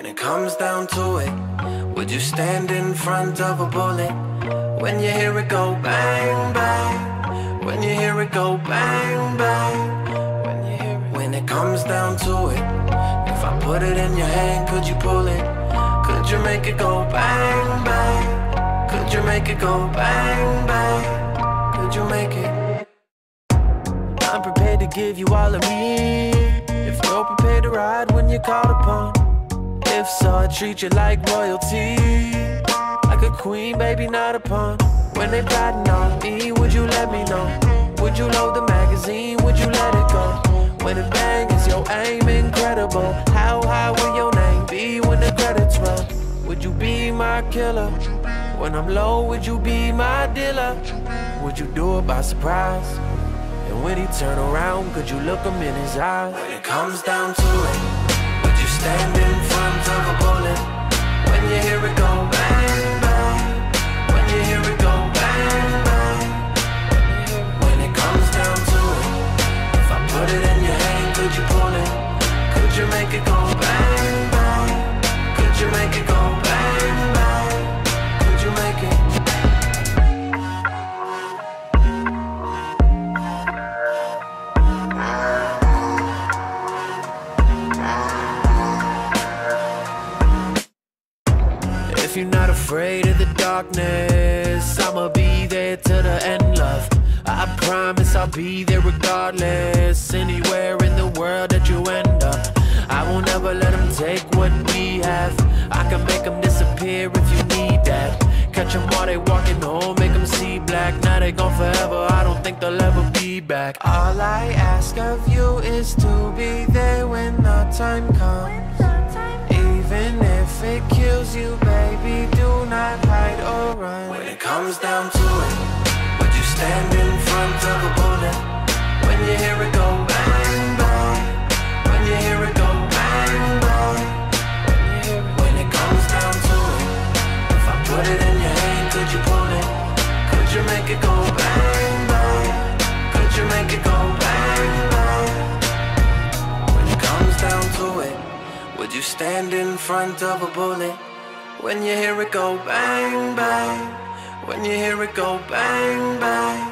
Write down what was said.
When it comes down to it, would you stand in front of a bullet? When you hear it go bang, bang. When you hear it go bang, bang. When you hear it, when it comes down to it, if I put it in your hand, could you pull it? Could you make it go bang, bang? Could you make it go bang, bang? Could you make it? I'm prepared to give you all of me If you're prepared to ride when you're called upon If so, I treat you like royalty Like a queen, baby, not a pawn When they plotting on me, would you let me know? Would you load the magazine, would you let it go? When it bang, is your aim incredible? How high will your name be when the credits roll? Would you be my killer? When I'm low, would you be my dealer? Would you do it by surprise? And when he turn around, could you look him in his eyes? When it comes down to it, stand in front of a bullet? When you hear it go bang, bang. When you hear it go bang, bang. When it comes down to it, if I put it in your hand, could you pull it? Could you make it go bang, bang? Could you make it go If you're not afraid of the darkness, I'ma be there to the end, love. I promise I'll be there regardless. Anywhere in the world that you end up, I won't ever let them take what we have. I can make them disappear if you need that. Catch them while they walking home, make them see black. Now they gone forever, I don't think they'll ever be back. All I ask of you is to be there when the time comes. If it kills you, baby, do not hide or run. When it comes down to it, would you stand in front of a bullet? When you hear it go bang, bang. When you hear it go bang, bang. When it comes down to it, if I put it in your hand, could you pull it? Could you make it go bang? You stand in front of a bullet? When you hear it go bang, bang. When you hear it go bang, bang.